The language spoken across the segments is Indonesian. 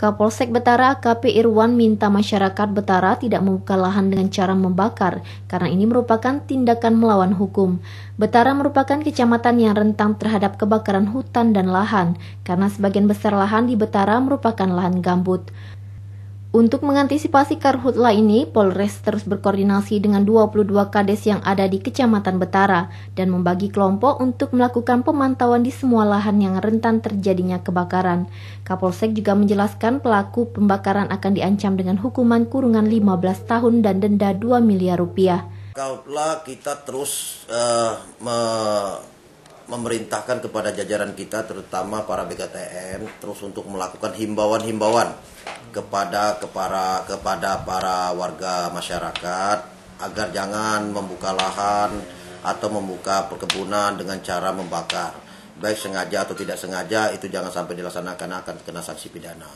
Kapolsek Betara KP Irwan minta masyarakat Betara tidak membuka lahan dengan cara membakar karena ini merupakan tindakan melawan hukum. Betara merupakan kecamatan yang rentang terhadap kebakaran hutan dan lahan karena sebagian besar lahan di Betara merupakan lahan gambut. Untuk mengantisipasi karhutla ini, Polres terus berkoordinasi dengan 22 kades yang ada di Kecamatan Betara dan membagi kelompok untuk melakukan pemantauan di semua lahan yang rentan terjadinya kebakaran. Kapolsek juga menjelaskan pelaku pembakaran akan diancam dengan hukuman kurungan 15 tahun dan denda 2 miliar rupiah. Karhutla kita terus uh, me memerintahkan kepada jajaran kita terutama para BKTN terus untuk melakukan himbauan-himbauan kepada kepada kepada para warga masyarakat agar jangan membuka lahan atau membuka perkebunan dengan cara membakar. Baik sengaja atau tidak sengaja itu jangan sampai dilaksanakan akan kena sanksi pidana.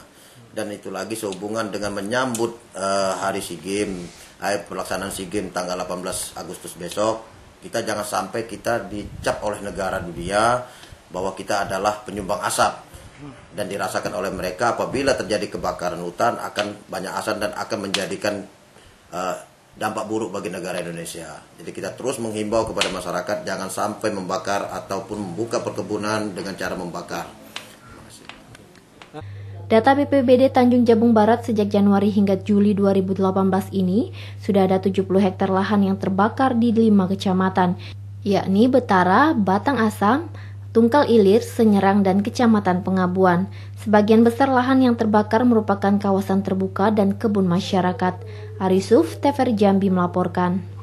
Dan itu lagi sehubungan dengan menyambut uh, hari SEA Games, pelaksanaan SEA Games tanggal 18 Agustus besok kita jangan sampai kita dicap oleh negara dunia bahwa kita adalah penyumbang asap dan dirasakan oleh mereka apabila terjadi kebakaran hutan akan banyak asap dan akan menjadikan uh, dampak buruk bagi negara Indonesia. Jadi kita terus menghimbau kepada masyarakat jangan sampai membakar ataupun membuka perkebunan dengan cara membakar. Data BPBD Tanjung Jabung Barat sejak Januari hingga Juli 2018 ini, sudah ada 70 hektar lahan yang terbakar di lima kecamatan, yakni Betara, Batang Asam, Tungkal Ilir, Senyerang, dan Kecamatan Pengabuan. Sebagian besar lahan yang terbakar merupakan kawasan terbuka dan kebun masyarakat. Arisuf, TVR Jambi melaporkan.